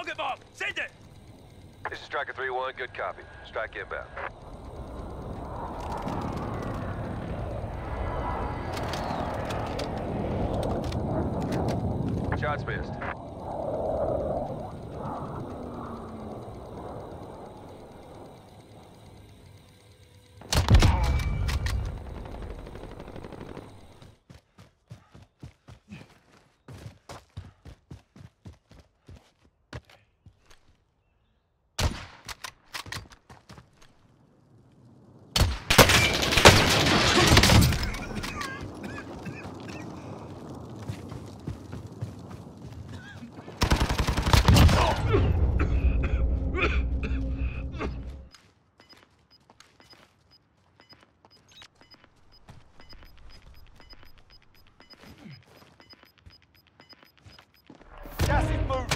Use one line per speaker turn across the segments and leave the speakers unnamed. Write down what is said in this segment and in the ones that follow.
Rocket bomb! Send it!
This is Striker 3-1, good copy. Strike inbound. Shots missed.
Gas is moving.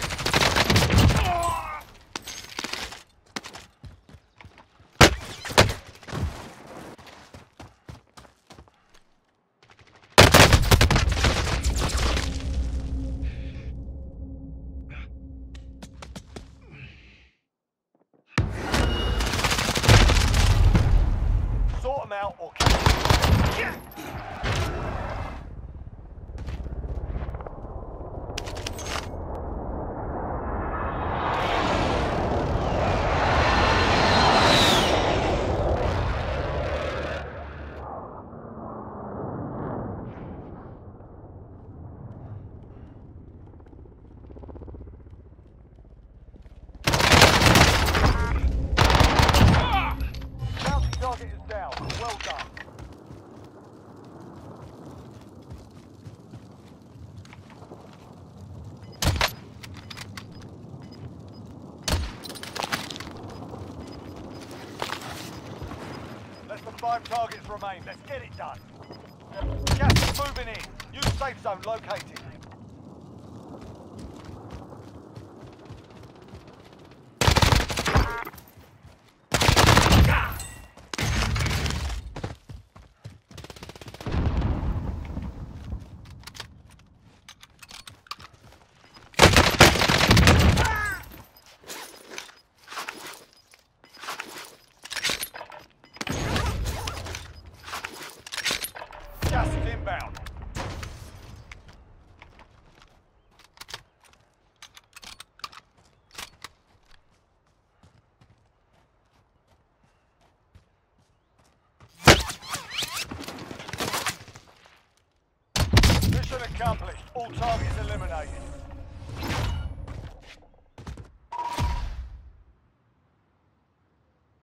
Sort them out Oh, or five targets remain. Let's get it done. Gas is moving in. New safe zone located. Gas inbound. Mission accomplished. All targets eliminated.